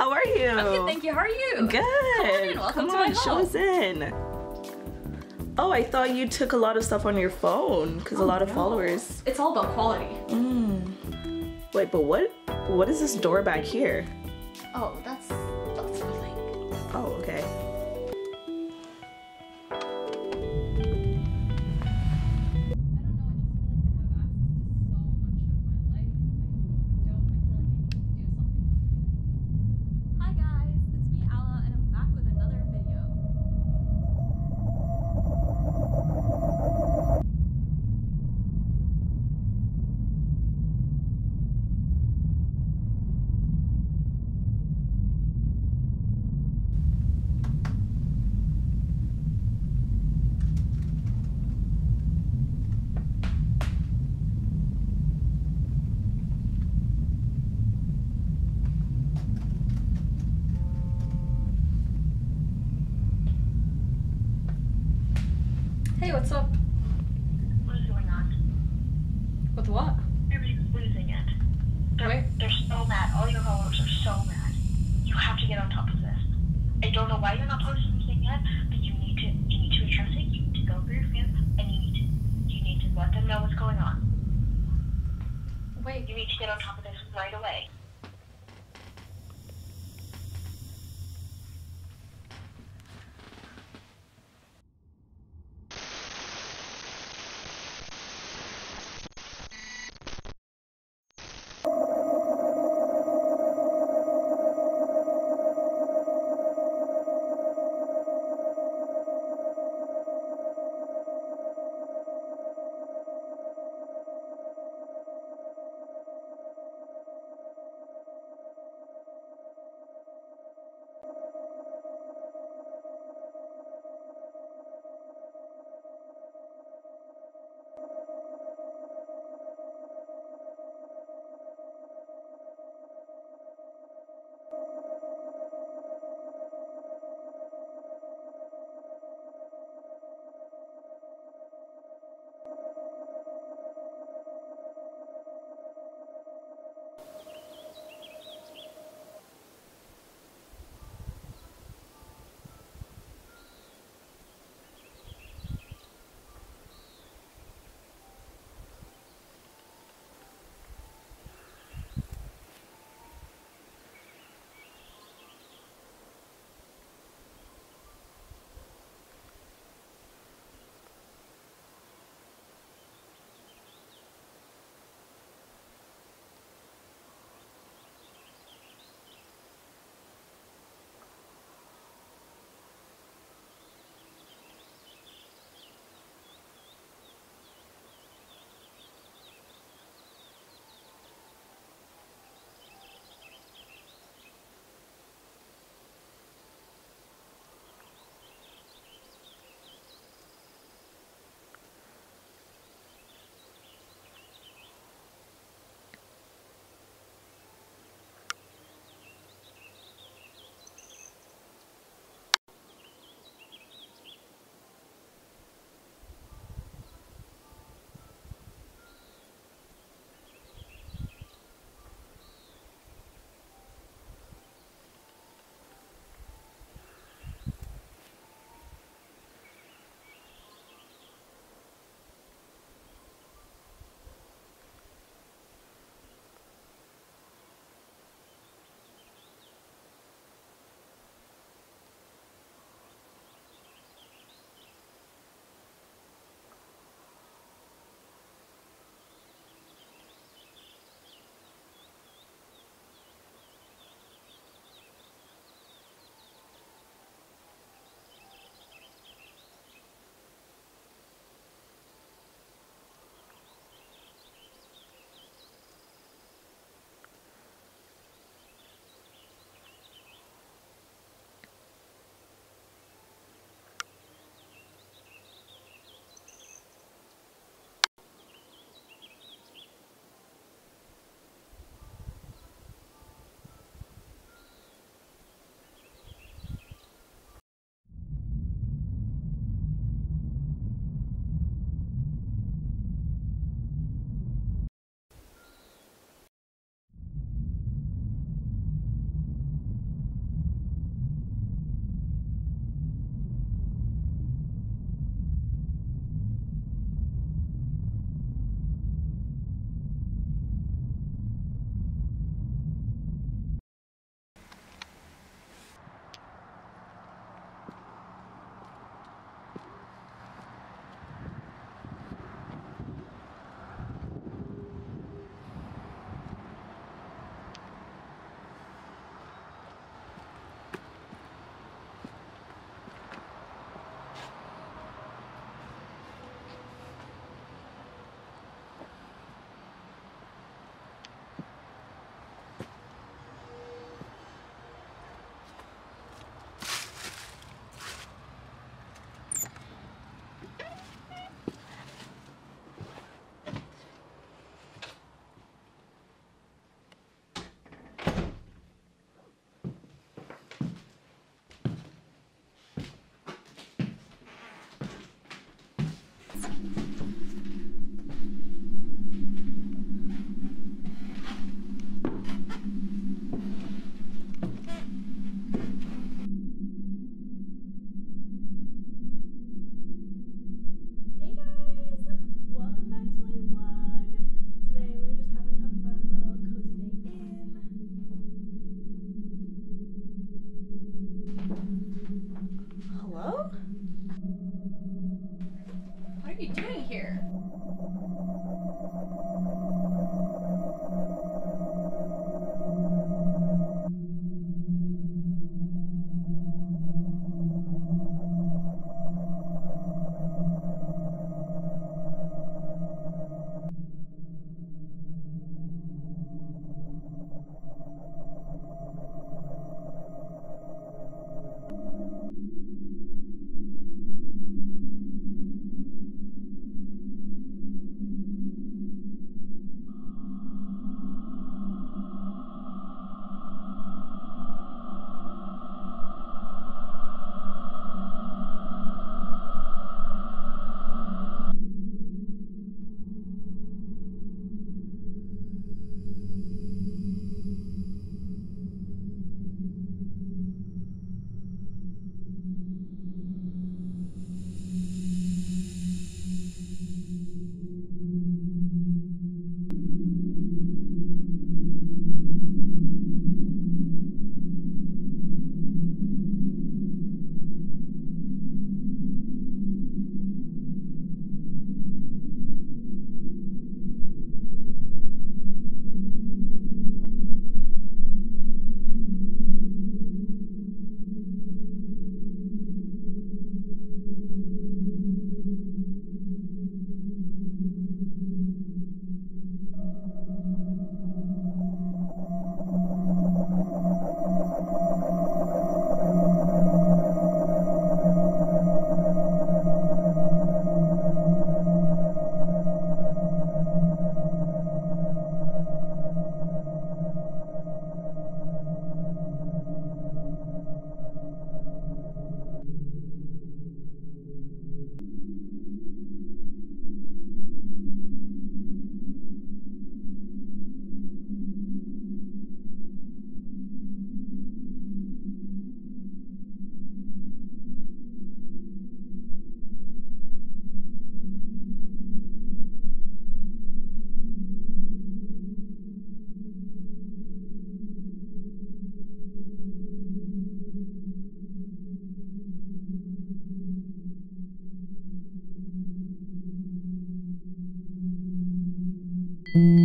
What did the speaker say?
How are you? I'm good, thank you. How are you? Good. Come on in. Welcome Come to on, my show us in. Oh, I thought you took a lot of stuff on your phone because a Oh, lot of no. followers. It's all about quality. Mm. Wait, but what? What is this door back here? Oh, that's that's nothing. Oh, okay. Hey, what's up? What is going on? With what? Everybody's losing it. They're, Wait. they're so mad. All your followers are so mad. You have to get on top of this. I don't know why you're not posting anything yet, but you need to you need to address it. You need to go for your fans, and you need to you need to let them know what's going on. Wait, You need to get on top of this right away. Bye.